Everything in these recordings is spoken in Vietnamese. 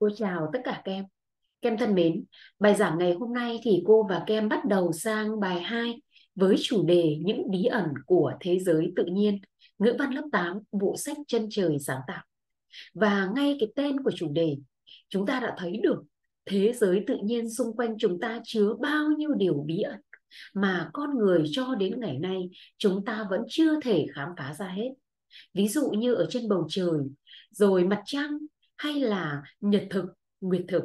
Cô chào tất cả các em. Kem thân mến, bài giảng ngày hôm nay thì cô và kem bắt đầu sang bài 2 với chủ đề những bí ẩn của thế giới tự nhiên, ngữ văn lớp 8, bộ sách chân trời sáng tạo. Và ngay cái tên của chủ đề, chúng ta đã thấy được thế giới tự nhiên xung quanh chúng ta chứa bao nhiêu điều bí ẩn mà con người cho đến ngày nay chúng ta vẫn chưa thể khám phá ra hết. Ví dụ như ở trên bầu trời, rồi mặt trăng, hay là nhật thực, nguyệt thực.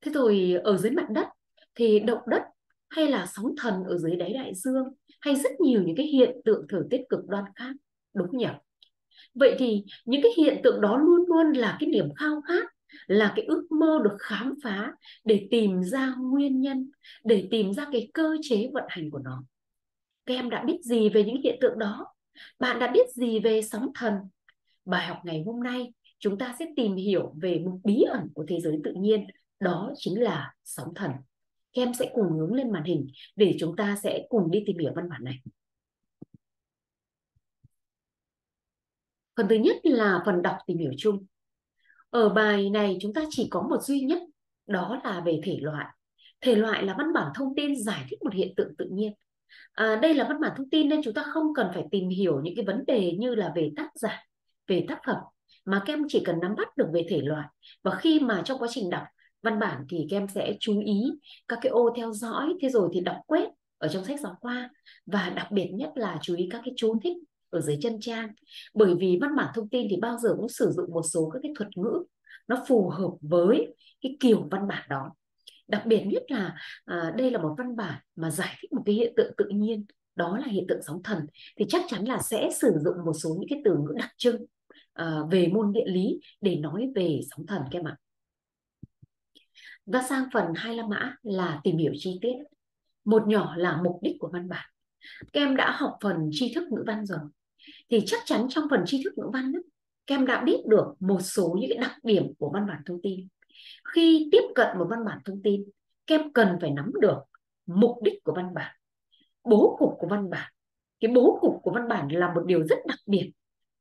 Thế rồi ở dưới mặt đất thì động đất hay là sóng thần ở dưới đáy đại dương hay rất nhiều những cái hiện tượng thời tiết cực đoan khác. Đúng nhỉ? Vậy thì những cái hiện tượng đó luôn luôn là cái niềm khao khát là cái ước mơ được khám phá để tìm ra nguyên nhân, để tìm ra cái cơ chế vận hành của nó. Các em đã biết gì về những hiện tượng đó? Bạn đã biết gì về sóng thần? Bài học ngày hôm nay chúng ta sẽ tìm hiểu về một bí ẩn của thế giới tự nhiên, đó chính là sóng thần. Các em sẽ cùng hướng lên màn hình để chúng ta sẽ cùng đi tìm hiểu văn bản này. Phần thứ nhất là phần đọc tìm hiểu chung. Ở bài này chúng ta chỉ có một duy nhất, đó là về thể loại. Thể loại là văn bản thông tin giải thích một hiện tượng tự nhiên. À, đây là văn bản thông tin nên chúng ta không cần phải tìm hiểu những cái vấn đề như là về tác giả, về tác phẩm mà các em chỉ cần nắm bắt được về thể loại. Và khi mà trong quá trình đọc văn bản thì các em sẽ chú ý các cái ô theo dõi. Thế rồi thì đọc quét ở trong sách giáo khoa. Và đặc biệt nhất là chú ý các cái chú thích ở dưới chân trang. Bởi vì văn bản thông tin thì bao giờ cũng sử dụng một số các cái thuật ngữ nó phù hợp với cái kiểu văn bản đó. Đặc biệt nhất là à, đây là một văn bản mà giải thích một cái hiện tượng tự nhiên. Đó là hiện tượng sóng thần. Thì chắc chắn là sẽ sử dụng một số những cái từ ngữ đặc trưng uh, về môn địa lý để nói về sóng thần các em ạ. Và sang phần hai la mã là tìm hiểu chi tiết. Một nhỏ là mục đích của văn bản. Các em đã học phần tri thức ngữ văn rồi. Thì chắc chắn trong phần tri thức ngữ văn đó, các em đã biết được một số những cái đặc điểm của văn bản thông tin. Khi tiếp cận một văn bản thông tin, các em cần phải nắm được mục đích của văn bản, bố cục của văn bản. Cái bố cục của văn bản là một điều rất đặc biệt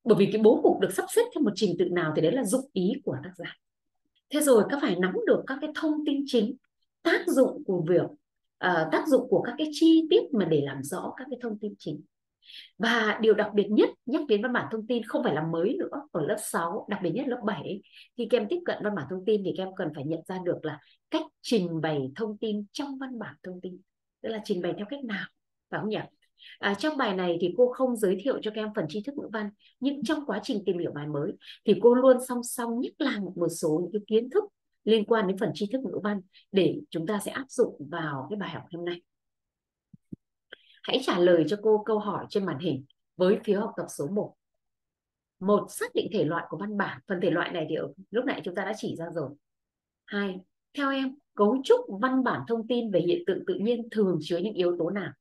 bởi vì cái bố cục được sắp xếp theo một trình tự nào thì đấy là dụng ý của tác giả. Thế rồi các phải nắm được các cái thông tin chính tác dụng của việc uh, tác dụng của các cái chi tiết mà để làm rõ các cái thông tin chính. Và điều đặc biệt nhất nhắc đến văn bản thông tin không phải là mới nữa ở lớp 6 đặc biệt nhất lớp 7 khi các em tiếp cận văn bản thông tin thì các em cần phải nhận ra được là cách trình bày thông tin trong văn bản thông tin. Tức là trình bày theo cách nào phải không nhỉ? À, trong bài này thì cô không giới thiệu cho các em phần tri thức ngữ văn nhưng trong quá trình tìm hiểu bài mới thì cô luôn song song nhắc lại một số những cái kiến thức liên quan đến phần tri thức ngữ văn để chúng ta sẽ áp dụng vào cái bài học hôm nay. Hãy trả lời cho cô câu hỏi trên màn hình với phiếu học tập số 1. Một, xác định thể loại của văn bản. Phần thể loại này thì ở lúc nãy chúng ta đã chỉ ra rồi. Hai, theo em, cấu trúc văn bản thông tin về hiện tượng tự nhiên thường chứa những yếu tố nào?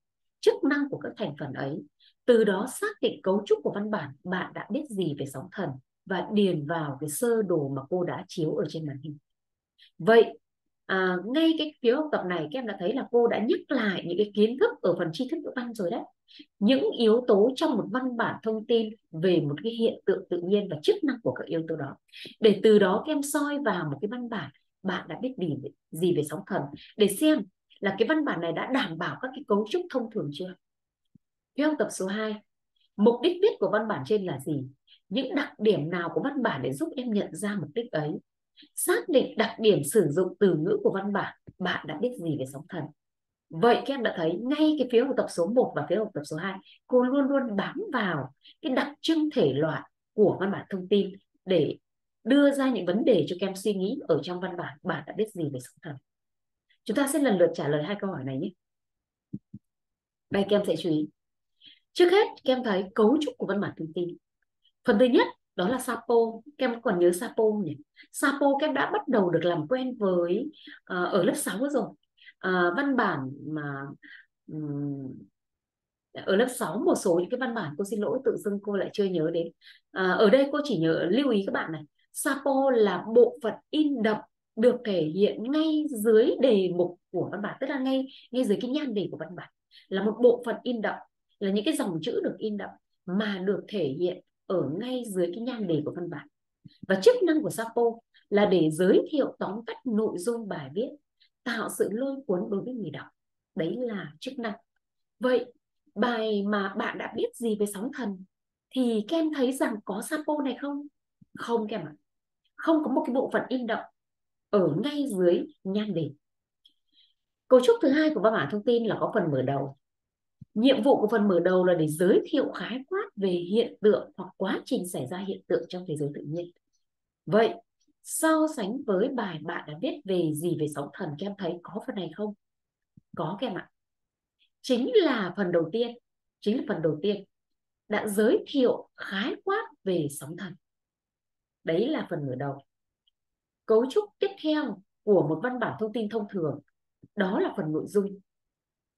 Chức năng của các thành phần ấy. Từ đó xác định cấu trúc của văn bản bạn đã biết gì về sóng thần và điền vào cái sơ đồ mà cô đã chiếu ở trên màn hình. Vậy à, ngay cái phiếu học tập này các em đã thấy là cô đã nhắc lại những cái kiến thức ở phần tri thức ngữ văn rồi đấy. Những yếu tố trong một văn bản thông tin về một cái hiện tượng tự nhiên và chức năng của các yếu tố đó. Để từ đó các em soi vào một cái văn bản bạn đã biết gì gì về sóng thần. Để xem là cái văn bản này đã đảm bảo các cái cấu trúc thông thường chưa? Phiếu học tập số 2. Mục đích viết của văn bản trên là gì? Những đặc điểm nào của văn bản để giúp em nhận ra mục đích ấy? Xác định đặc điểm sử dụng từ ngữ của văn bản, bạn đã biết gì về sóng thần? Vậy các em đã thấy ngay cái phiếu học tập số 1 và phiếu học tập số 2, cô luôn luôn bám vào cái đặc trưng thể loại của văn bản thông tin để đưa ra những vấn đề cho các em suy nghĩ ở trong văn bản bạn đã biết gì về sóng thần. Chúng ta sẽ lần lượt trả lời hai câu hỏi này nhé. Đây các em sẽ chú ý. Trước hết, các em thấy cấu trúc của văn bản thông tin. Phần thứ nhất đó là Sapo. Các em còn nhớ Sapo nhỉ? Sapo các em đã bắt đầu được làm quen với uh, ở lớp 6 rồi. Uh, văn bản mà um, ở lớp 6 một số những cái văn bản cô xin lỗi tự dưng cô lại chưa nhớ đến. À, ở đây cô chỉ nhớ lưu ý các bạn này. Sapo là bộ phận in đậm được thể hiện ngay dưới đề mục của văn bản, tức là ngay ngay dưới cái nhan đề của văn bản. Là một bộ phận in đậm, là những cái dòng chữ được in đậm mà được thể hiện ở ngay dưới cái nhan đề của văn bản. Và chức năng của Sapo là để giới thiệu, tóm tắt nội dung bài viết, tạo sự lôi cuốn đối với người đọc. Đấy là chức năng. Vậy, bài mà bạn đã biết gì về sóng thần thì kem thấy rằng có sapo này không? Không, kem ạ. Không có một cái bộ phận in đậm ở ngay dưới nhan đề. Cấu trúc thứ hai của văn bản thông tin là có phần mở đầu. Nhiệm vụ của phần mở đầu là để giới thiệu khái quát về hiện tượng hoặc quá trình xảy ra hiện tượng trong thế giới tự nhiên. Vậy, so sánh với bài bạn đã viết về gì về sóng thần các em thấy có phần này không? Có các em ạ. Chính là phần đầu tiên, chính là phần đầu tiên đã giới thiệu khái quát về sóng thần. Đấy là phần mở đầu cấu trúc tiếp theo của một văn bản thông tin thông thường. Đó là phần nội dung.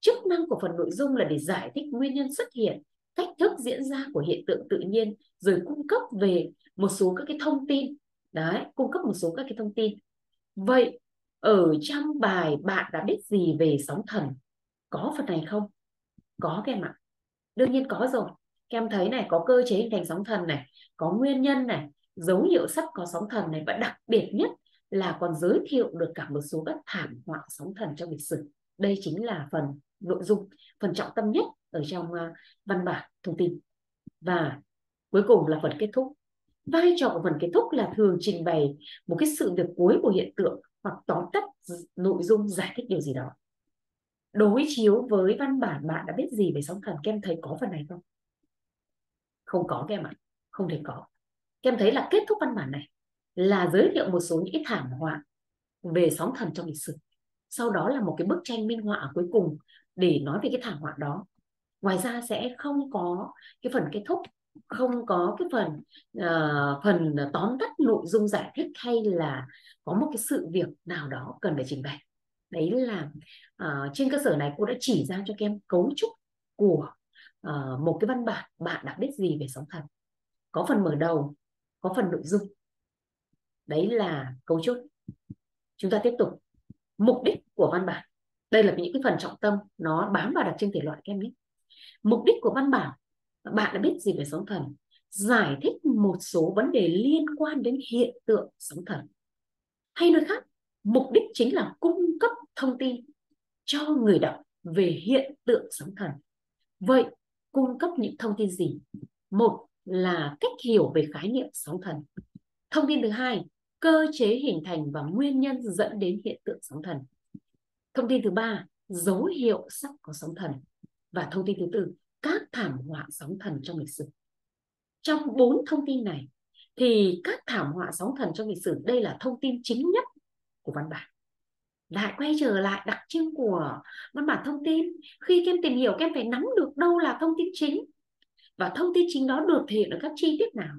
Chức năng của phần nội dung là để giải thích nguyên nhân xuất hiện cách thức diễn ra của hiện tượng tự nhiên, rồi cung cấp về một số các cái thông tin. Đấy, cung cấp một số các cái thông tin. Vậy ở trong bài bạn đã biết gì về sóng thần? Có phần này không? Có các em ạ. Đương nhiên có rồi. Các em thấy này, có cơ chế hình thành sóng thần này, có nguyên nhân này, dấu hiệu sắp có sóng thần này và đặc biệt nhất là còn giới thiệu được cả một số các thảm họa sóng thần trong lịch sử. Đây chính là phần nội dung, phần trọng tâm nhất ở trong ờ, văn bản thông tin. Và cuối cùng là phần kết thúc. Vai trò của phần kết thúc là thường trình bày một cái sự việc cuối của hiện tượng hoặc tóm tắt nội dung, giải thích điều gì đó. Đối chiếu với văn bản, bạn đã biết gì về sóng thần? Kem thấy có phần này không? Không có kem ạ. À? không thể có. Kem thấy là kết thúc văn bản này là giới thiệu một số những thảm họa về sóng thần trong lịch sử. Sau đó là một cái bức tranh minh họa cuối cùng để nói về cái thảm họa đó. Ngoài ra sẽ không có cái phần kết thúc không có cái phần uh, phần tóm tắt nội dung giải thích hay là có một cái sự việc nào đó cần phải trình bày. Đấy là uh, trên cơ sở này cô đã chỉ ra cho các em cấu trúc của uh, một cái văn bản bạn đã biết gì về sóng thần. Có phần mở đầu có phần nội dung đấy là cấu trúc. Chúng ta tiếp tục. Mục đích của văn bản. Đây là những cái phần trọng tâm. Nó bám vào đặc trưng thể loại các em nhé. Mục đích của văn bản. Bạn đã biết gì về sóng thần? Giải thích một số vấn đề liên quan đến hiện tượng sóng thần. Hay nói khác, mục đích chính là cung cấp thông tin cho người đọc về hiện tượng sóng thần. Vậy, cung cấp những thông tin gì? Một là cách hiểu về khái niệm sóng thần. Thông tin thứ hai cơ chế hình thành và nguyên nhân dẫn đến hiện tượng sóng thần. Thông tin thứ ba, dấu hiệu sắp có sóng thần. Và thông tin thứ tư, các thảm họa sóng thần trong lịch sử. Trong bốn thông tin này, thì các thảm họa sóng thần trong lịch sử, đây là thông tin chính nhất của văn bản. Lại quay trở lại đặc trưng của văn bản thông tin. Khi các em tìm hiểu các em phải nắm được đâu là thông tin chính. Và thông tin chính đó được thể hiện ở các chi tiết nào?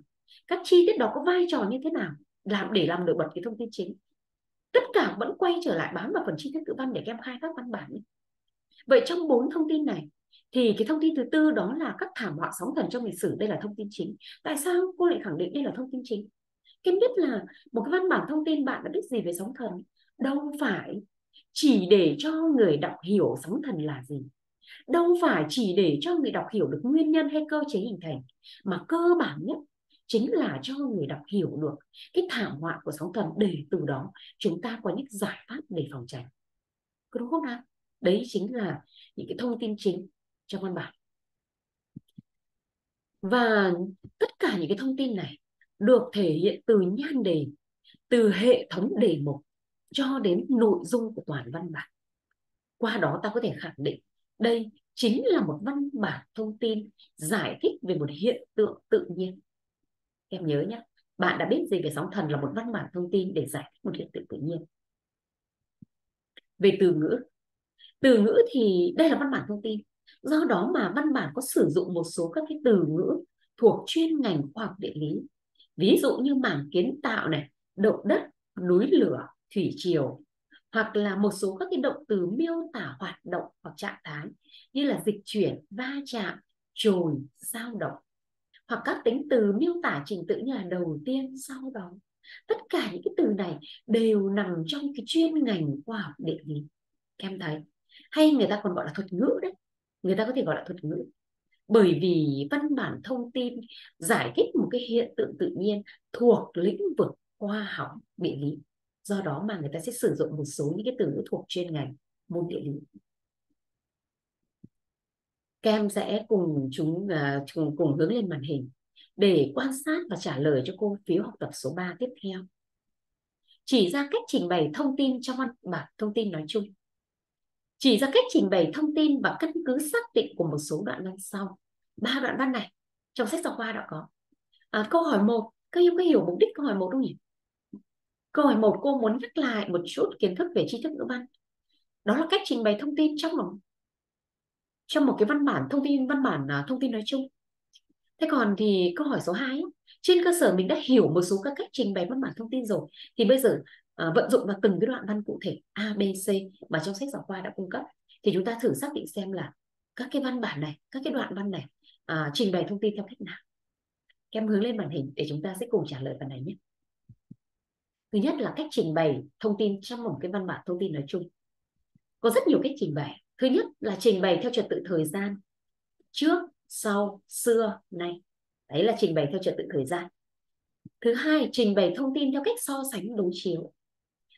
Các chi tiết đó có vai trò như thế nào? Làm, để làm nổi bật cái thông tin chính. Tất cả vẫn quay trở lại bám vào phần chi tiết tự văn để các em khai thác văn bản vậy trong bốn thông tin này, thì cái thông tin thứ tư đó là các thảm họa sóng thần trong lịch sử, đây là thông tin chính. Tại sao cô lại khẳng định đây là thông tin chính? Kim biết là một cái văn bản thông tin bạn đã biết gì về sóng thần? Đâu phải chỉ để cho người đọc hiểu sóng thần là gì. Đâu phải chỉ để cho người đọc hiểu được nguyên nhân hay cơ chế hình thành, mà cơ bản nhất chính là cho người đọc hiểu được cái thảm họa của sóng thần. Để từ đó chúng ta có những giải pháp để phòng tránh. Có đúng không nào? Đấy chính là những cái thông tin chính trong văn bản. Và tất cả những cái thông tin này được thể hiện từ nhan đề, từ hệ thống đề mục cho đến nội dung của toàn văn bản. Qua đó ta có thể khẳng định đây chính là một văn bản thông tin giải thích về một hiện tượng tự nhiên em nhớ nhé bạn đã biết gì về sóng thần là một văn bản thông tin để giải thích một hiện tượng tự nhiên? Về từ ngữ. Từ ngữ thì đây là văn bản thông tin. Do đó mà văn bản có sử dụng một số các cái từ ngữ thuộc chuyên ngành khoa học địa lý. Ví dụ như mảng kiến tạo này, động đất, núi lửa, thủy triều, hoặc là một số các cái động từ miêu tả hoạt động hoặc trạng thái như là dịch chuyển, va chạm, trồi, dao động hoặc các tính từ miêu tả trình tự như là đầu tiên, sau đó. Tất cả những cái từ này đều nằm trong cái chuyên ngành khoa học địa lý. Em thấy. Hay người ta còn gọi là thuật ngữ đấy. Người ta có thể gọi là thuật ngữ. Bởi vì văn bản thông tin giải thích một cái hiện tượng tự nhiên thuộc lĩnh vực khoa học địa lý. Do đó mà người ta sẽ sử dụng một số những cái từ ngữ thuộc chuyên ngành môn địa lý các em sẽ cùng chúng uh, cùng, cùng hướng lên màn hình để quan sát và trả lời cho cô phiếu học tập số 3 tiếp theo. Chỉ ra cách trình bày thông tin trong văn bản thông tin nói chung. Chỉ ra cách trình bày thông tin và căn cứ xác định của một số đoạn văn sau. Ba đoạn văn này trong sách giáo khoa đã có. À, câu hỏi 1, các em có hiểu mục đích câu hỏi 1 không nhỉ? Câu hỏi 1 cô muốn nhắc lại một chút kiến thức về tri thức ngữ văn. Đó là cách trình bày thông tin trong một trong một cái văn bản thông tin văn bản à, thông tin nói chung. Thế còn thì câu hỏi số 2 trên cơ sở mình đã hiểu một số các cách trình bày văn bản thông tin rồi thì bây giờ à, vận dụng vào từng cái đoạn văn cụ thể A, B, C mà trong sách giáo khoa đã cung cấp thì chúng ta thử xác định xem là các cái văn bản này các cái đoạn văn này à, trình bày thông tin theo cách nào. Em hướng lên màn hình để chúng ta sẽ cùng trả lời phần này nhé. Thứ nhất là cách trình bày thông tin trong một cái văn bản thông tin nói chung. Có rất nhiều cách trình bày thứ nhất là trình bày theo trật tự thời gian. Trước sau xưa nay. Đấy là trình bày theo trật tự thời gian. Thứ hai trình bày thông tin theo cách so sánh đối chiếu.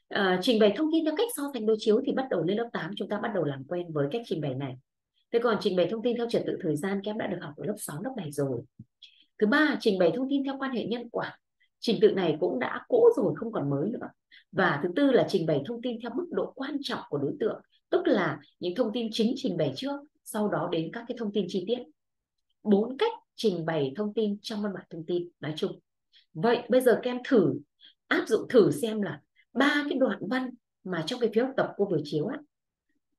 À, trình bày thông tin theo cách so sánh đối chiếu thì bắt đầu lên lớp 8 chúng ta bắt đầu làm quen với cách trình bày này. Thế còn trình bày thông tin theo trật tự thời gian các em đã được học ở lớp 6 lớp 7 rồi. Thứ ba trình bày thông tin theo quan hệ nhân quả. Trình tự này cũng đã cũ rồi không còn mới nữa. Và thứ tư là trình bày thông tin theo mức độ quan trọng của đối tượng tức là những thông tin chính trình bày trước, sau đó đến các cái thông tin chi tiết bốn cách trình bày thông tin trong văn bản thông tin, nói chung vậy bây giờ các em thử, áp dụng thử xem là ba cái đoạn văn mà trong cái phiếu học tập cô vừa chiếu á,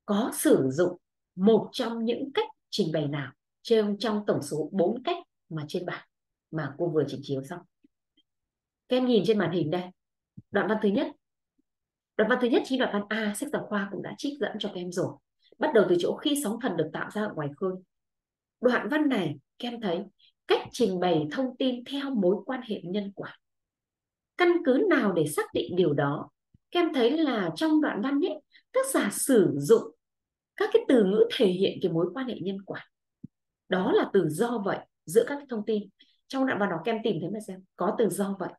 có sử dụng một trong những cách trình bày nào trên, trong tổng số 4 cách mà trên bảng mà cô vừa trình chiếu xong. Các em nhìn trên màn hình đây. Đoạn văn thứ nhất Đoạn văn thứ nhất chính đoạn văn A, sách giáo khoa cũng đã trích dẫn cho các em rồi. Bắt đầu từ chỗ khi sóng thần được tạo ra ở ngoài khơi. Đoạn văn này, các em thấy cách trình bày thông tin theo mối quan hệ nhân quả. Căn cứ nào để xác định điều đó? Các em thấy là trong đoạn văn ấy, tác giả sử dụng các cái từ ngữ thể hiện cái mối quan hệ nhân quả. Đó là từ do vậy giữa các cái thông tin. Trong đoạn văn đó các em tìm thấy mà xem có từ do vậy.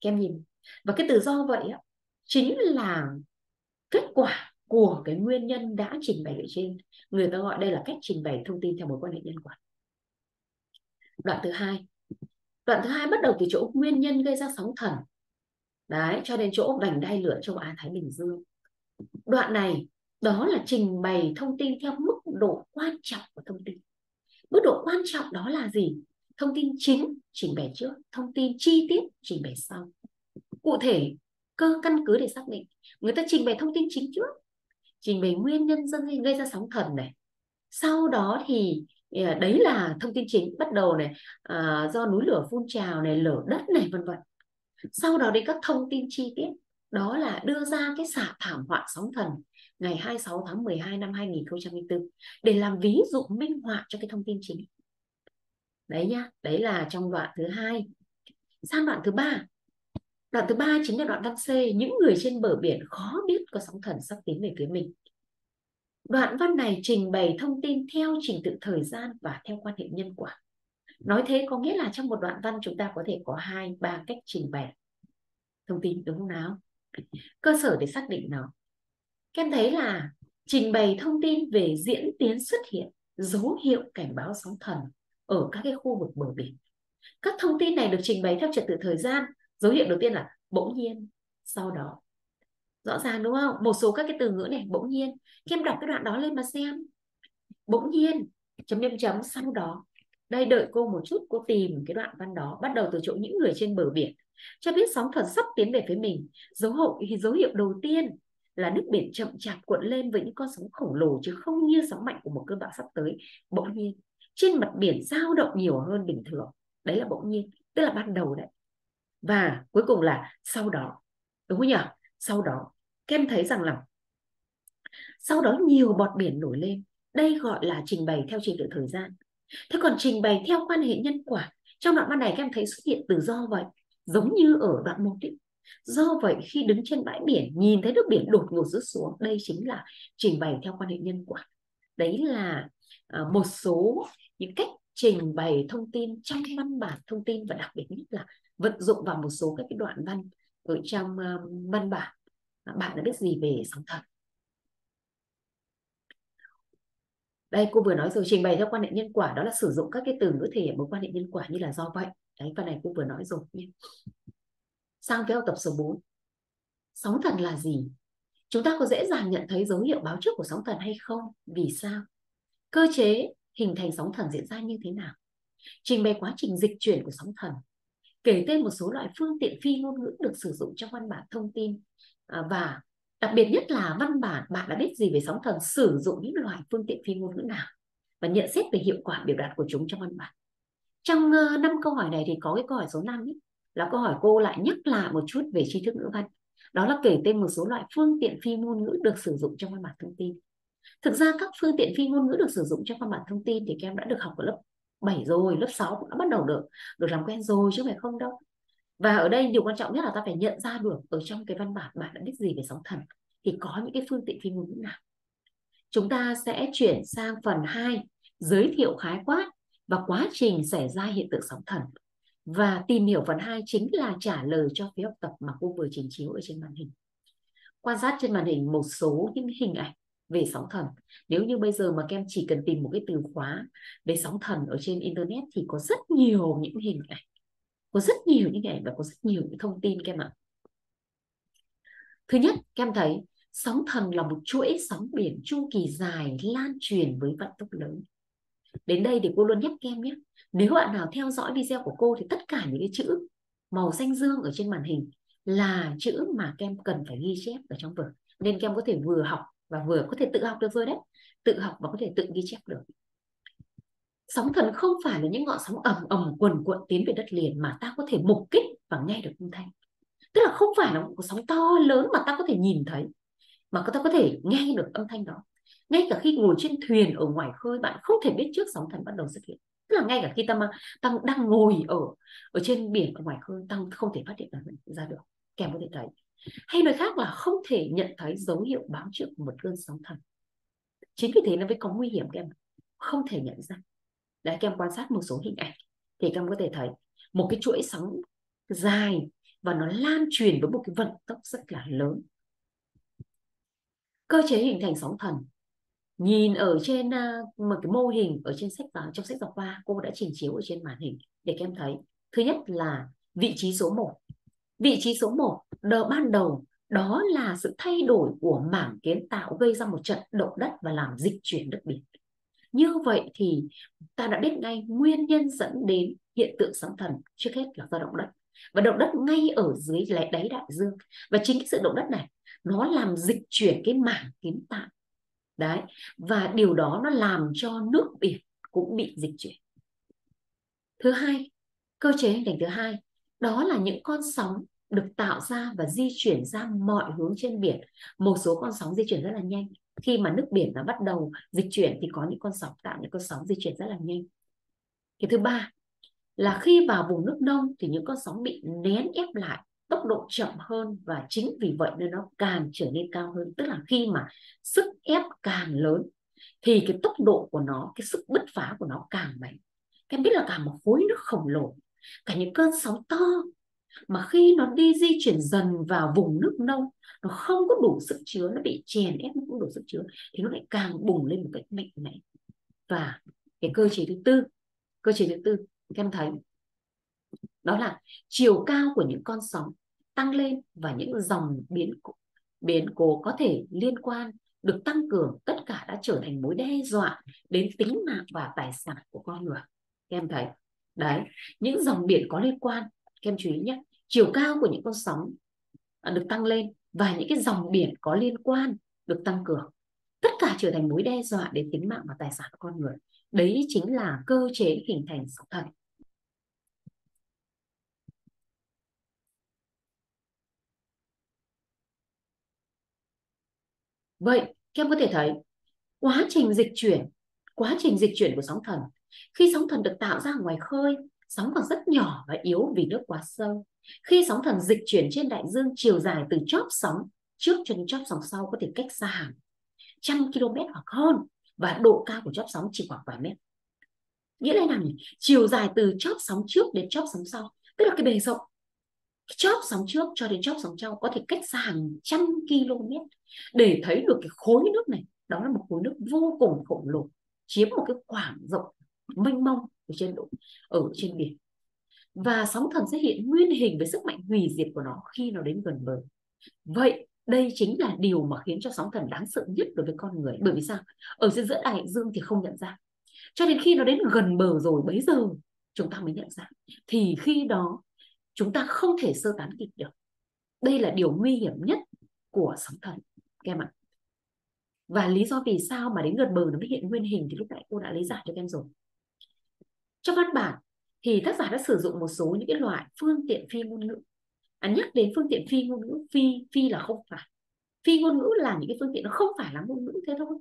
Các em nhìn. Và cái từ do vậy á, chính là kết quả của cái nguyên nhân đã trình bày ở trên. Người ta gọi đây là cách trình bày thông tin theo mối quan hệ nhân quả. Đoạn thứ hai. Đoạn thứ hai bắt đầu từ chỗ nguyên nhân gây ra sóng thần. Đấy, cho đến chỗ vành đai lửa châu Á Thái Bình Dương. Đoạn này, đó là trình bày thông tin theo mức độ quan trọng của thông tin. Mức độ quan trọng đó là gì? Thông tin chính trình bày trước, thông tin chi tiết trình bày sau. Cụ thể cơ căn cứ để xác định. Người ta trình bày thông tin chính trước trình bày nguyên nhân dân gây ra sóng thần này. Sau đó thì ờ, đấy là thông tin chính bắt đầu này à, do núi lửa phun trào này lở đất này vân vân. Sau đó đến các thông tin chi tiết đó là đưa ra cái xả thảm họa sóng thần ngày 26 tháng 12 năm 2004 để làm ví dụ minh họa cho cái thông tin chính. Đấy nhá đấy là trong đoạn thứ hai. Sang đoạn thứ ba Đoạn thứ ba chính là đoạn văn C, những người trên bờ biển khó biết có sóng thần sắp tiến về phía mình. Đoạn văn này trình bày thông tin theo trình tự thời gian và theo quan hệ nhân quả. Nói thế có nghĩa là trong một đoạn văn chúng ta có thể có hai, ba cách trình bày thông tin đúng không nào? Cơ sở để xác định nào. Các em thấy là trình bày thông tin về diễn tiến xuất hiện dấu hiệu cảnh báo sóng thần ở các cái khu vực bờ biển. Các thông tin này được trình bày theo trật tự thời gian dấu hiệu đầu tiên là bỗng nhiên, sau đó. Rõ ràng đúng không? Một số các cái từ ngữ này, bỗng nhiên. Khi em đọc cái đoạn đó lên mà xem. Bỗng nhiên, chấm chấm chấm, sau đó. Đây, đợi cô một chút, cô tìm cái đoạn văn đó, bắt đầu từ chỗ những người trên bờ biển. Cho biết sóng thần sắp tiến về phía mình. Dấu hiệu thì dấu hiệu đầu tiên là nước biển chậm chạp cuộn lên với những con sóng khổng lồ, chứ không như sóng mạnh của một cơn bão sắp tới. Bỗng nhiên, trên mặt biển dao động nhiều hơn bình thường. Đấy là bỗng nhiên, tức là ban đầu đấy và cuối cùng là sau đó, đúng không nhỉ? Sau đó, các em thấy rằng là sau đó nhiều bọt biển nổi lên. Đây gọi là trình bày theo trình tự thời gian. Thế còn trình bày theo quan hệ nhân quả, trong đoạn văn này các em thấy xuất hiện từ do vậy, giống như ở đoạn một ấy. do vậy khi đứng trên bãi biển, nhìn thấy nước biển đột ngột rút xuống, đây chính là trình bày theo quan hệ nhân quả. Đấy là à, một số những cách trình bày thông tin trong văn bản thông tin và đặc biệt nhất là vận dụng vào một số các cái đoạn văn ở trong uh, văn bản. À, bạn đã biết gì về sóng thần? Đây cô vừa nói rồi trình bày theo quan hệ nhân quả đó là sử dụng các cái từ ngữ thể hiện mối quan hệ nhân quả như là do vậy. Đấy phần này cô vừa nói rồi. Nhé sang với học tập số 4 sóng thần là gì? Chúng ta có dễ dàng nhận thấy dấu hiệu báo trước của sóng thần hay không? Vì sao? Cơ chế hình thành sóng thần diễn ra như thế nào trình bày quá trình dịch chuyển của sóng thần kể tên một số loại phương tiện phi ngôn ngữ được sử dụng trong văn bản thông tin à, và đặc biệt nhất là văn bản bạn đã biết gì về sóng thần sử dụng những loại phương tiện phi ngôn ngữ nào và nhận xét về hiệu quả biểu đạt của chúng trong văn bản. Trong ờ, năm câu hỏi này thì có cái câu hỏi số 5 ấy, là câu hỏi cô lại nhắc lại một chút về tri thức ngữ văn. Đó là kể tên một số loại phương tiện phi ngôn ngữ được sử dụng trong văn bản thông tin thực ra các phương tiện phi ngôn ngữ được sử dụng trong văn bản thông tin thì các em đã được học ở lớp 7 rồi, lớp 6 cũng đã bắt đầu được được làm quen rồi chứ phải không đâu. Và ở đây điều quan trọng nhất là ta phải nhận ra được ở trong cái văn bản bạn đã biết gì về sóng thần thì có những cái phương tiện phi ngôn ngữ nào. Chúng ta sẽ chuyển sang phần 2 giới thiệu khái quát và quá trình xảy ra hiện tượng sóng thần. Và tìm hiểu phần 2 chính là trả lời cho phía học tập mà cô vừa trình chiếu ở trên màn hình. Quan sát trên màn hình một số những hình ảnh về sóng thần. Nếu như bây giờ mà các em chỉ cần tìm một cái từ khóa về sóng thần ở trên internet thì có rất nhiều những hình ảnh, có rất nhiều những hình ảnh và có rất nhiều những thông tin các em ạ. Thứ nhất, các em thấy sóng thần là một chuỗi sóng biển chu kỳ dài lan truyền với vận tốc lớn. Đến đây thì cô luôn nhắc các em nhé, nếu bạn nào theo dõi video của cô thì tất cả những cái chữ màu xanh dương ở trên màn hình là chữ mà các em cần phải ghi chép ở trong vở. Nên các em có thể vừa học và vừa có thể tự học được rồi đấy. Tự học và có thể tự ghi chép được. Sóng thần không phải là những ngọn sóng ầm ầm quần quận tiến về đất liền mà ta có thể mục kích và nghe được âm thanh. Tức là không phải là một sóng to lớn mà ta có thể nhìn thấy, mà ta có thể nghe được âm thanh đó. Ngay cả khi ngồi trên thuyền ở ngoài khơi, bạn không thể biết trước sóng thần bắt đầu xuất hiện. Tức là ngay cả khi ta mà, ta đang ngồi ở ở trên biển ở ngoài khơi, ta không thể phát hiện ra được, kèm có thể thấy hay nói khác là không thể nhận thấy dấu hiệu báo trước của một cơn sóng thần. Chính vì thế nó mới có nguy hiểm các em không thể nhận ra. Đấy, các em quan sát một số hình ảnh thì các em có thể thấy một cái chuỗi sóng dài và nó lan truyền với một cái vận tốc rất là lớn. Cơ chế hình thành sóng thần. Nhìn ở trên à, một cái mô hình ở trên sách giáo, trong sách giáo khoa, cô đã trình chiếu ở trên màn hình để các em thấy. Thứ nhất là vị trí số 1 vị trí số 1 đờ ban đầu, đó là sự thay đổi của mảng kiến tạo gây ra một trận động đất và làm dịch chuyển đất biển như vậy thì ta đã biết ngay nguyên nhân dẫn đến hiện tượng sóng thần trước hết là do động đất. Và động đất ngay ở dưới đáy đại dương. Và chính cái sự động đất này, nó làm dịch chuyển cái mảng kiến tạo. Đấy, và điều đó nó làm cho nước biển cũng bị dịch chuyển. Thứ hai, cơ chế hình thành thứ hai, đó là những con sóng được tạo ra và di chuyển ra mọi hướng trên biển. Một số con sóng di chuyển rất là nhanh. Khi mà nước biển nó bắt đầu dịch chuyển thì có những con sóng, tạo những con sóng di chuyển rất là nhanh. Cái thứ ba là khi vào vùng nước nông thì những con sóng bị nén ép lại tốc độ chậm hơn và chính vì vậy nên nó càng trở nên cao hơn. Tức là khi mà sức ép càng lớn thì cái tốc độ của nó, cái sức bứt phá của nó càng mạnh. Em biết là cả một khối nước khổng lồ, cả những cơn sóng to mà khi nó đi di chuyển dần vào vùng nước nông, nó không có đủ sức chứa, nó bị chèn ép, nó không đủ sức chứa, thì nó lại càng bùng lên một cách mạnh mẽ. Và cái cơ chế thứ tư, cơ chế thứ tư, các em thấy, đó là chiều cao của những con sóng tăng lên và những dòng biến biến cố có thể liên quan, được tăng cường, tất cả đã trở thành mối đe dọa đến tính mạng và tài sản của con người. Các em thấy, đấy, những dòng biển có liên quan các em chú ý nhé chiều cao của những con sóng à, được tăng lên và những cái dòng biển có liên quan được tăng cường. Tất cả trở thành mối đe dọa đến tính mạng và tài sản của con người. Đấy chính là cơ chế hình thành sóng thần. Vậy, các em có thể thấy, quá trình dịch chuyển, quá trình dịch chuyển của sóng thần. Khi sóng thần được tạo ra ngoài khơi sóng còn rất nhỏ và yếu vì nước quá sâu. Khi sóng thần dịch chuyển trên đại dương, chiều dài từ chóp sóng trước cho đến chóp sóng sau có thể cách xa hàng trăm km hoặc hơn và độ cao của chóp sóng chỉ khoảng vài mét. Nghĩa là nào nhỉ chiều dài từ chóp sóng trước đến chóp sóng sau, tức là cái bề rộng. Chóp sóng trước cho đến chóp sóng sau có thể cách xa hàng trăm km. Để thấy được cái khối nước này, đó là một khối nước vô cùng khổng lồ, chiếm một cái khoảng rộng mênh mông ở trên độ ở trên biển. Và sóng thần sẽ hiện nguyên hình với sức mạnh hủy diệt của nó khi nó đến gần bờ. Vậy đây chính là điều mà khiến cho sóng thần đáng sợ nhất đối với con người. Bởi vì sao? Ở trên giữa đại dương thì không nhận ra. Cho đến khi nó đến gần bờ rồi, bấy giờ, chúng ta mới nhận ra. Thì khi đó, chúng ta không thể sơ tán kịp được. Đây là điều nguy hiểm nhất của sóng thần, các em ạ. Và lý do vì sao mà đến gần bờ nó mới hiện nguyên hình thì lúc nãy cô đã lấy giải cho các em rồi trong văn bản thì tác giả đã sử dụng một số những cái loại phương tiện phi ngôn ngữ. À, nhắc đến phương tiện phi ngôn ngữ phi phi là không phải. Phi ngôn ngữ là những cái phương tiện nó không phải là ngôn ngữ thế thôi.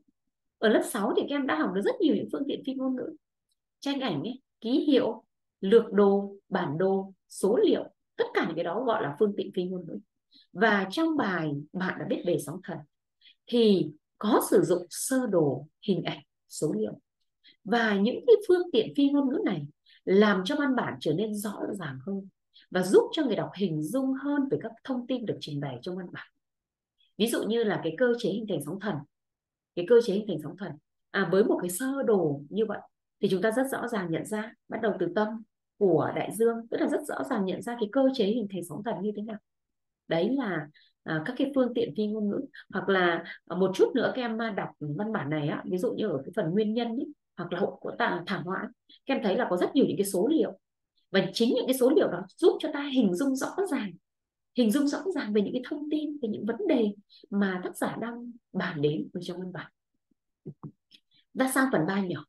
Ở lớp 6 thì các em đã học được rất nhiều những phương tiện phi ngôn ngữ. Tranh ảnh ấy, ký hiệu lược đồ bản đồ số liệu tất cả những cái đó gọi là phương tiện phi ngôn ngữ. Và trong bài bạn đã biết về sóng thần thì có sử dụng sơ đồ hình ảnh số liệu và những cái phương tiện phi ngôn ngữ này làm cho văn bản trở nên rõ ràng hơn và giúp cho người đọc hình dung hơn về các thông tin được trình bày trong văn bản. Ví dụ như là cái cơ chế hình thành sóng thần. Cái cơ chế hình thành sóng thần. À, với một cái sơ đồ như vậy thì chúng ta rất rõ ràng nhận ra bắt đầu từ tâm của đại dương tức là rất rõ ràng nhận ra cái cơ chế hình thành sóng thần như thế nào. Đấy là à, các cái phương tiện phi ngôn ngữ. Hoặc là à, một chút nữa các em đọc văn bản này á ví dụ như ở cái phần nguyên nhân ý, hoặc là hậu của tàng thảm họa các em thấy là có rất nhiều những cái số liệu. Và chính những cái số liệu đó giúp cho ta hình dung rõ ràng, hình dung rõ ràng về những cái thông tin, về những vấn đề mà tác giả đang bàn đến ở trong văn bản. Ta sang phần 3 nhỏ?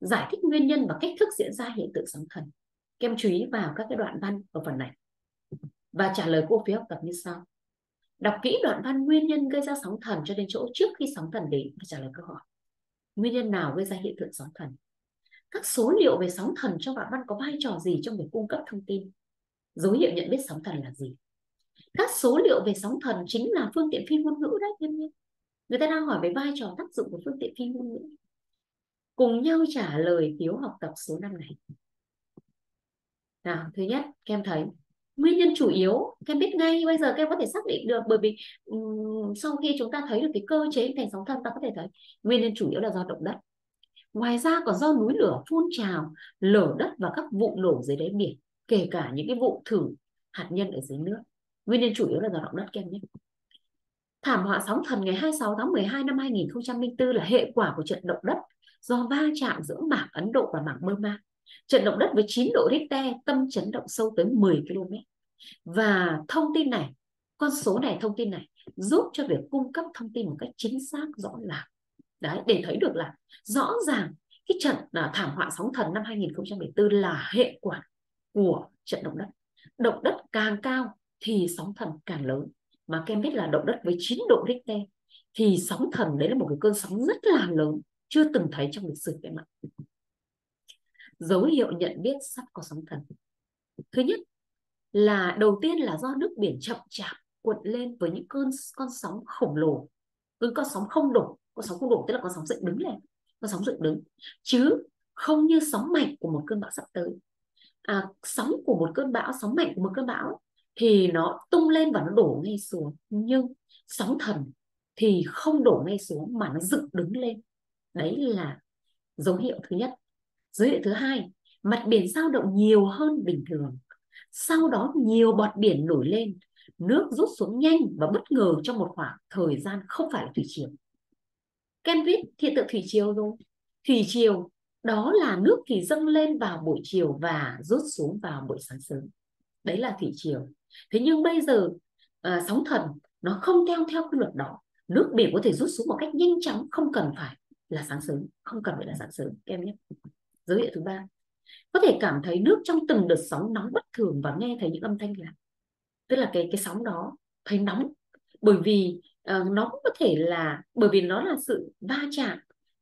Giải thích nguyên nhân và cách thức diễn ra hiện tượng sóng thần. Các em chú ý vào các cái đoạn văn ở phần này. Và trả lời cô phía học tập như sau. Đọc kỹ đoạn văn nguyên nhân gây ra sóng thần cho đến chỗ trước khi sóng thần đến và trả lời câu hỏi nguyên nhân nào gây ra hiện tượng sóng thần? Các số liệu về sóng thần trong đoạn văn có vai trò gì trong việc cung cấp thông tin? Dấu hiệu nhận biết sóng thần là gì? Các số liệu về sóng thần chính là phương tiện phi ngôn ngữ đấy nhân viên người ta đang hỏi về vai trò tác dụng của phương tiện phi ngôn ngữ. Cùng nhau trả lời phiếu học tập số năm này. Nào, thứ nhất, các em thấy nguyên nhân chủ yếu các em biết ngay bây giờ các em có thể xác định được bởi vì um, sau khi chúng ta thấy được cái cơ chế thành sóng thần ta có thể thấy nguyên nhân chủ yếu là do động đất. Ngoài ra còn do núi lửa phun trào lở đất và các vụ nổ dưới đáy biển kể cả những cái vụ thử hạt nhân ở dưới nước. Nguyên nhân chủ yếu là do động đất các em nhé. Thảm họa sóng thần ngày 26 tháng 12 năm 2004 là hệ quả của trận động đất do va chạm giữa mảng Ấn Độ và mảng Burma trận động đất với 9 độ Richter, tâm chấn động sâu tới 10 km. Và thông tin này, con số này, thông tin này giúp cho việc cung cấp thông tin một cách chính xác, rõ ràng. Đấy, để thấy được là rõ ràng cái trận là thảm họa sóng thần năm 2004 là hệ quả của trận động đất. Động đất càng cao thì sóng thần càng lớn. Mà các em biết là động đất với 9 độ Richter thì sóng thần đấy là một cái cơn sóng rất là lớn, chưa từng thấy trong lịch sử các em ạ dấu hiệu nhận biết sắp có sóng thần. Thứ nhất là đầu tiên là do nước biển chậm chạp cuộn lên với những cơn con sóng khổng lồ. Cơn con sóng không đổ con sóng không đổ tức là con sóng dựng đứng lên con sóng dựng đứng. Chứ không như sóng mạnh của một cơn bão sắp tới. À, sóng của một cơn bão sóng mạnh của một cơn bão thì nó tung lên và nó đổ ngay xuống. Nhưng sóng thần thì không đổ ngay xuống mà nó dựng đứng lên. Đấy là dấu hiệu thứ nhất dữ liệu thứ hai mặt biển dao động nhiều hơn bình thường. Sau đó nhiều bọt biển nổi lên nước rút xuống nhanh và bất ngờ trong một khoảng thời gian không phải là thủy triều. Ken viết hiện tượng thủy triều rồi. Thủy triều đó là nước thì dâng lên vào buổi chiều và rút xuống vào buổi sáng sớm. Đấy là thủy triều. Thế nhưng bây giờ à, sóng thần nó không theo theo quy luật đó. Nước biển có thể rút xuống một cách nhanh chóng không cần phải là sáng sớm không cần phải là sáng sớm. Các em nhé dấu hiệu thứ ba. Có thể cảm thấy nước trong từng đợt sóng nóng bất thường và nghe thấy những âm thanh lạ. Tức là cái cái sóng đó thấy nóng bởi vì uh, nó cũng có thể là bởi vì nó là sự va chạm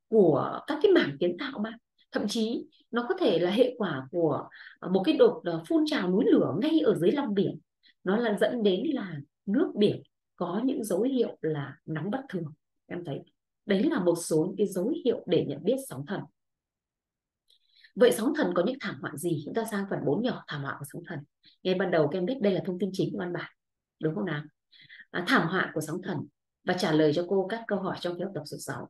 của các cái mảng kiến tạo mà. Thậm chí nó có thể là hệ quả của ờ, một cái đột ờ, phun trào núi lửa ngay ở dưới lòng biển. Nó là dẫn đến là nước biển có những dấu hiệu là nóng bất thường. Em thấy đấy là một số những cái dấu hiệu để nhận biết sóng thần vậy sóng thần có những thảm họa gì? Chúng ta sang phần 4 nhỏ thảm họa của sóng thần. Ngay ban đầu các em biết đây là thông tin chính của văn bản đúng không nào? À, thảm họa của sóng thần và trả lời cho cô các câu hỏi trong phiếu tập số 6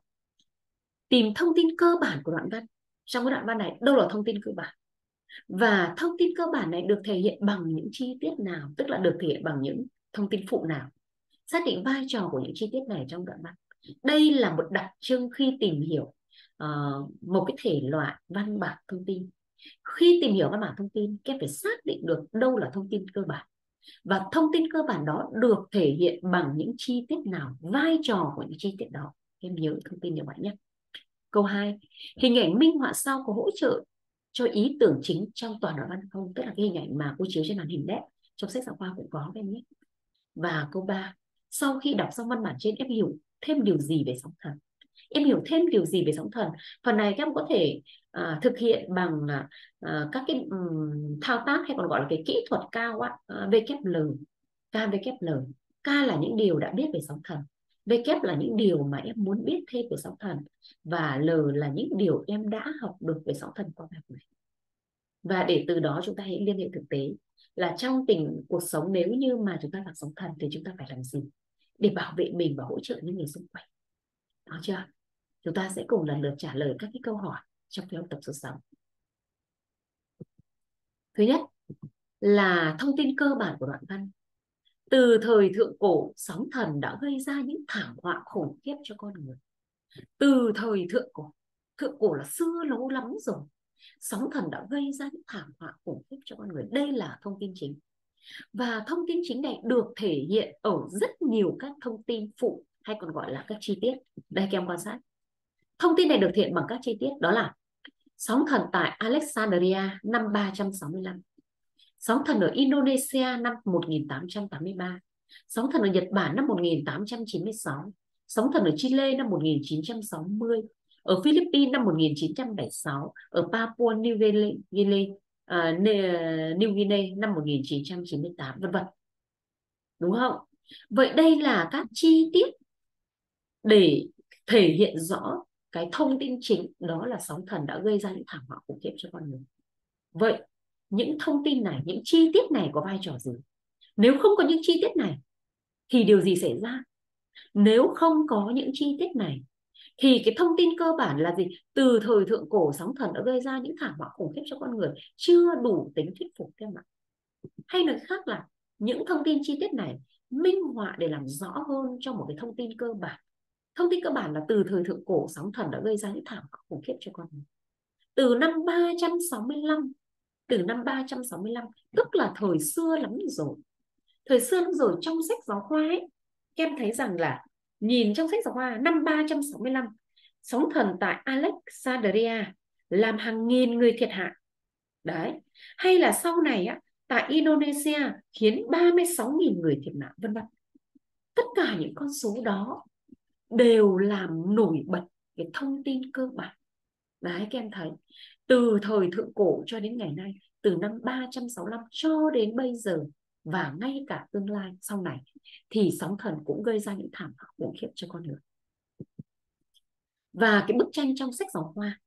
tìm thông tin cơ bản của đoạn văn. Trong cái đoạn văn này đâu là thông tin cơ bản? Và thông tin cơ bản này được thể hiện bằng những chi tiết nào? Tức là được thể hiện bằng những thông tin phụ nào? Xác định vai trò của những chi tiết này trong đoạn văn. Đây là một đặc trưng khi tìm hiểu uh, một cái thể loại văn bản thông tin. Khi tìm hiểu văn bản thông tin các em phải xác định được đâu là thông tin cơ bản. Và thông tin cơ bản đó được thể hiện bằng những chi tiết nào vai trò của những chi tiết đó. Em nhớ thông tin như vậy nhé. Câu 2 hình ảnh minh họa sau có hỗ trợ cho ý tưởng chính trong toàn đoạn văn không? Tức là cái hình ảnh mà cô chiếu trên màn hình đấy trong sách giáo khoa cũng có các em nhé. Và câu 3 sau khi đọc xong văn bản trên em hiểu thêm điều gì về sóng thần? Em hiểu thêm điều gì về sóng thần. Phần này các em có thể uh, thực hiện bằng uh, các cái um, thao tác hay còn gọi là cái kỹ thuật cao á uh, VKL KVKL K là những điều đã biết về sóng thần. V kép là những điều mà em muốn biết thêm về sóng thần. Và L là những điều em đã học được về sóng thần qua bài học này. Và để từ đó chúng ta hãy liên hệ thực tế là trong tình cuộc sống nếu như mà chúng ta gặp sóng thần thì chúng ta phải làm gì để bảo vệ mình và hỗ trợ những người xung quanh. Đó chưa? Chúng ta sẽ cùng lần lượt trả lời các cái câu hỏi trong cái học tập số 6. Thứ nhất là thông tin cơ bản của đoạn văn từ thời thượng cổ, sóng thần đã gây ra những thảm họa khủng khiếp cho con người từ thời thượng cổ thượng cổ là xưa lâu lắm rồi, sóng thần đã gây ra những thảm họa khủng khiếp cho con người đây là thông tin chính và thông tin chính này được thể hiện ở rất nhiều các thông tin phụ hay còn gọi là các chi tiết đây các em quan sát thông tin này được hiện bằng các chi tiết đó là sóng thần tại Alexandria năm 365 sóng thần ở Indonesia năm 1883, sóng thần ở Nhật Bản năm 1896, sóng thần ở Chile năm 1960, ở Philippines năm 1976, ở Papua New Guinea, uh, New Guinea năm 1998, vân vân. Đúng không? Vậy đây là các chi tiết để thể hiện rõ cái thông tin chính, đó là sóng thần đã gây ra những thảm họa khủng khiếp cho con người. Vậy những thông tin này, những chi tiết này có vai trò gì? Nếu không có những chi tiết này, thì điều gì xảy ra? Nếu không có những chi tiết này, thì cái thông tin cơ bản là gì? Từ thời thượng cổ, sóng thần đã gây ra những thảm họa khủng khiếp cho con người, chưa đủ tính thuyết phục các bạn. Hay nói khác là, những thông tin chi tiết này minh họa để làm rõ hơn cho một cái thông tin cơ bản thông tin cơ bản là từ thời thượng cổ sóng thần đã gây ra những thảm họa khủng khiếp cho con người. Từ năm 365 từ năm 365 tức là thời xưa lắm rồi. Thời xưa lắm rồi, trong sách giáo khoa ấy, em thấy rằng là nhìn trong sách giáo khoa, năm 365 sóng thần tại Alexandria làm hàng nghìn người thiệt hại. Đấy. Hay là sau này á, tại Indonesia khiến 36.000 người thiệt mạng, vân vân. Tất cả những con số đó đều làm nổi bật cái thông tin cơ bản. Đấy, các em thấy, từ thời thượng cổ cho đến ngày nay, từ năm 365 cho đến bây giờ và ngay cả tương lai sau này, thì sóng thần cũng gây ra những thảm họa khủng khiếp cho con người. Và cái bức tranh trong sách giáo khoa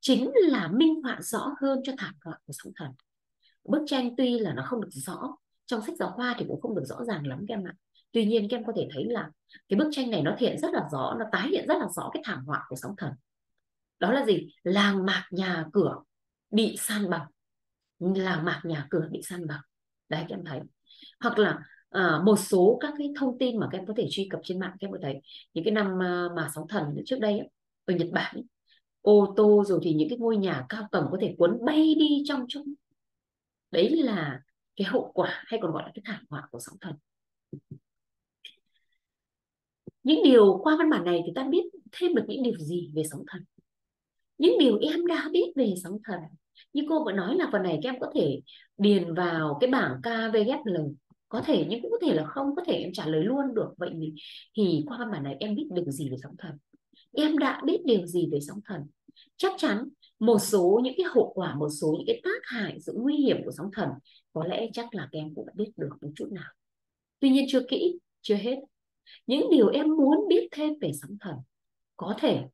chính là minh họa rõ hơn cho thảm họa của sóng thần. Bức tranh tuy là nó không được rõ, trong sách giáo khoa thì cũng không được rõ ràng lắm các em ạ tuy nhiên các em có thể thấy là cái bức tranh này nó thể hiện rất là rõ nó tái hiện rất là rõ cái thảm họa của sóng thần. Đó là gì? Làng mạc nhà cửa bị san bằng. Làng mạc nhà cửa bị san bằng. Đấy các em thấy. Hoặc là à, một số các cái thông tin mà các em có thể truy cập trên mạng các em có thấy. Những cái năm mà, mà sóng thần trước đây ấy, ở Nhật Bản ấy, ô tô rồi thì những cái ngôi nhà cao tầng có thể cuốn bay đi trong chốc đấy là cái hậu quả hay còn gọi là cái thảm họa của sóng thần những điều qua văn bản này thì ta biết thêm được những điều gì về sóng thần những điều em đã biết về sóng thần như cô vừa nói là phần này các em có thể điền vào cái bảng KVGL có thể nhưng cũng có thể là không có thể em trả lời luôn được. Vậy thì, thì qua văn bản này em biết được gì về sóng thần em đã biết điều gì về sóng thần chắc chắn một số những cái hậu quả một số những cái tác hại sự nguy hiểm của sóng thần có lẽ chắc là các em cũng đã biết được một chút nào. Tuy nhiên chưa kỹ chưa hết những điều em muốn biết thêm về sóng thần có thể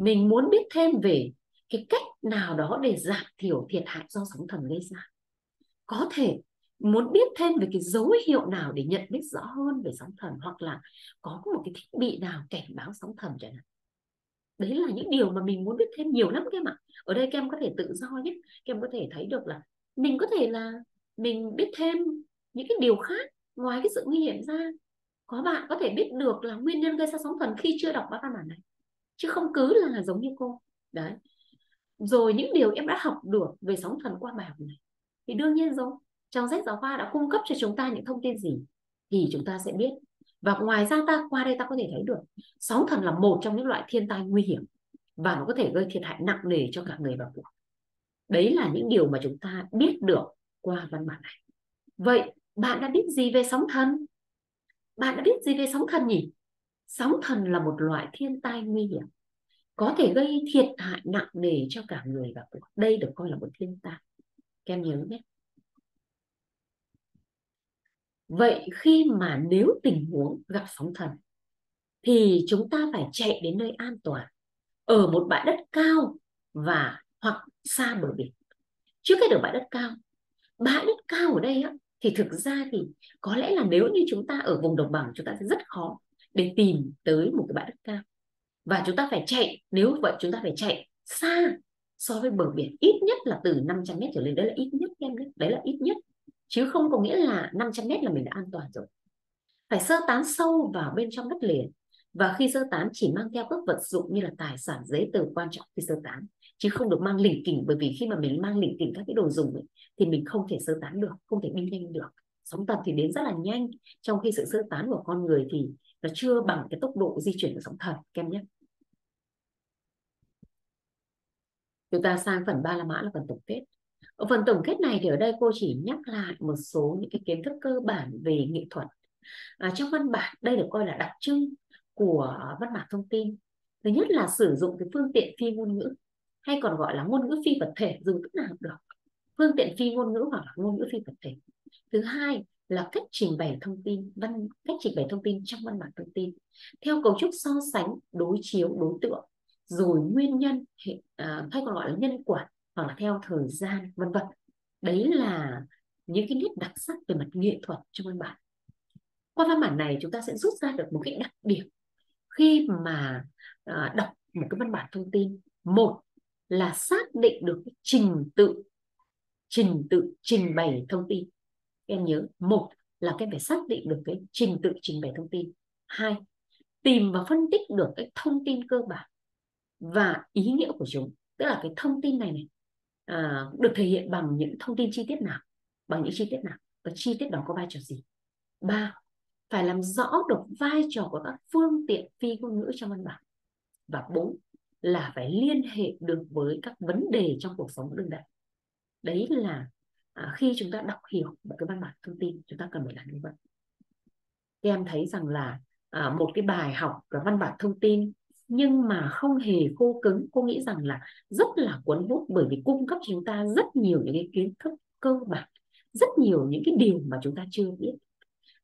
mình muốn biết thêm về cái cách nào đó để giảm thiểu thiệt hại do sóng thần gây ra. Có thể muốn biết thêm về cái dấu hiệu nào để nhận biết rõ hơn về sóng thần hoặc là có một cái thiết bị nào cảnh báo sóng thần chẳng hạn. Đấy là những điều mà mình muốn biết thêm nhiều lắm các em ạ. Ở đây các em có thể tự do nhé. Các em có thể thấy được là mình có thể là mình biết thêm những cái điều khác ngoài cái sự nguy hiểm ra có bạn có thể biết được là nguyên nhân gây ra sóng thần khi chưa đọc văn bản này. Chứ không cứ là giống như cô. Đấy. Rồi những điều em đã học được về sóng thần qua bài học này, thì đương nhiên rồi. Trong sách giáo khoa đã cung cấp cho chúng ta những thông tin gì thì chúng ta sẽ biết. Và ngoài ra ta, qua đây ta có thể thấy được, sóng thần là một trong những loại thiên tai nguy hiểm và nó có thể gây thiệt hại nặng nề cho cả người và của đấy là những điều mà chúng ta biết được qua văn bản này. Vậy, bạn đã biết gì về sóng thần? Bạn đã biết gì về sóng thần nhỉ? Sóng thần là một loại thiên tai nguy hiểm có thể gây thiệt hại nặng nề cho cả người và của đây được coi là một thiên tai. Các em nhớ nhé. Vậy khi mà nếu tình huống gặp sóng thần thì chúng ta phải chạy đến nơi an toàn ở một bãi đất cao và hoặc xa bờ biển. Trước hết ở bãi đất cao. Bãi đất cao ở đây á, thì thực ra thì có lẽ là nếu như chúng ta ở vùng đồng bằng chúng ta sẽ rất khó để tìm tới một cái bãi đất cao. Và chúng ta phải chạy nếu vậy chúng ta phải chạy xa so với bờ biển ít nhất là từ 500 mét trở lên đấy là ít nhất em đấy, đấy là ít nhất. Chứ không có nghĩa là 500 mét là mình đã an toàn rồi. Phải sơ tán sâu vào bên trong đất liền. Và khi sơ tán chỉ mang theo các vật dụng như là tài sản giấy tờ quan trọng khi sơ tán chứ không được mang lỉnh kỉnh bởi vì khi mà mình mang lỉnh kỉnh các cái đồ dùng ấy, thì mình không thể sơ tán được không thể đi nhanh được. Sóng thần thì đến rất là nhanh. Trong khi sự sơ tán của con người thì nó chưa bằng cái tốc độ di chuyển của sóng thần kem nhé. Chúng ta sang phần ba la mã là phần tổng kết. Ở phần tổng kết này thì ở đây cô chỉ nhắc lại một số những cái kiến thức cơ bản về nghệ thuật. À, trong văn bản đây được coi là đặc trưng của văn bản thông tin. Thứ nhất là sử dụng cái phương tiện phi ngôn ngữ hay còn gọi là ngôn ngữ phi vật thể dùng tức nào được. Phương tiện phi ngôn ngữ hoặc là ngôn ngữ phi vật thể. Thứ hai là cách trình bày thông tin văn cách trình bày thông tin trong văn bản thông tin. Theo cấu trúc so sánh đối chiếu đối tượng rồi nguyên nhân hệ, à, hay còn gọi là nhân quả hoặc là theo thời gian vân vân. Đấy là những cái nét đặc sắc về mặt nghệ thuật trong văn bản. Qua văn bản này chúng ta sẽ rút ra được một cái đặc điểm khi mà à, đọc một cái văn bản thông tin. Một là xác định được cái trình tự trình tự trình bày thông tin. Em nhớ một là cái phải xác định được cái trình tự trình bày thông tin. Hai tìm và phân tích được cái thông tin cơ bản và ý nghĩa của chúng. Tức là cái thông tin này này à, được thể hiện bằng những thông tin chi tiết nào bằng những chi tiết nào và chi tiết đó có vai trò gì. Ba phải làm rõ được vai trò của các phương tiện phi ngôn ngữ trong văn bản. Và bốn là phải liên hệ được với các vấn đề trong cuộc sống đương đại. Đấy là à, khi chúng ta đọc hiểu một cái văn bản thông tin chúng ta cần phải làm như vậy. Thì em thấy rằng là à, một cái bài học và văn bản thông tin nhưng mà không hề khô cứng. Cô nghĩ rằng là rất là cuốn hút bởi vì cung cấp cho chúng ta rất nhiều những cái kiến thức cơ bản rất nhiều những cái điều mà chúng ta chưa biết.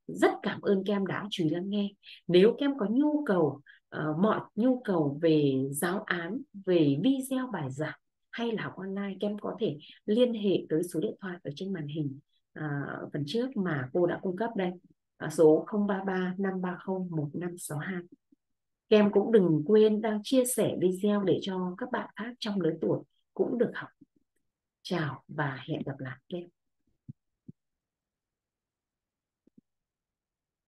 Rất cảm ơn kem đã chú ý lắng nghe. Nếu kem có nhu cầu uh, mọi nhu cầu về giáo án về video bài giảng hay là học online kem có thể liên hệ tới số điện thoại ở trên màn hình uh, phần trước mà cô đã cung cấp đây uh, số 033 530 1562 Kem cũng đừng quên đang chia sẻ video để cho các bạn khác trong lứa tuổi cũng được học. Chào và hẹn gặp lại kem.